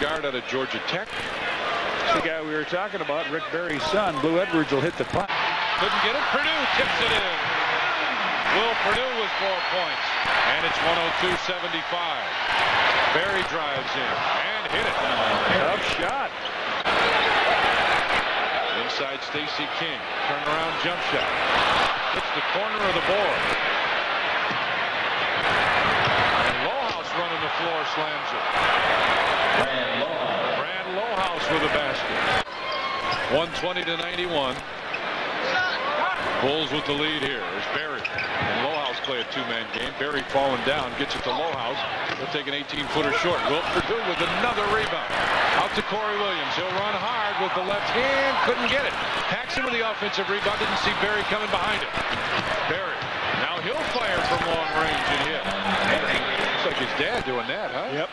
guard out of Georgia Tech. The guy we were talking about, Rick Barry's son, Blue Edwards, will hit the punt. Couldn't get it. Perdue tips it in. Will Perdue with four points. And it's 102-75. Barry drives in and hit it. Tough shot. Inside Stacey King. Turnaround jump shot. Hits the corner of the board. And Lohaus running the floor slams it. With a basket. 120 to 91. Bulls with the lead here. There's Barry. And Lohaus play a two-man game. Barry falling down. Gets it to Lohaus. He'll take an 18-footer short. Will Perdue with another rebound. Out to Corey Williams. He'll run hard with the left hand. Couldn't get it. Paxson with the offensive rebound. Didn't see Barry coming behind it. Barry. Now he'll fire from long range and hit. Looks like his dad doing that, huh? Yep.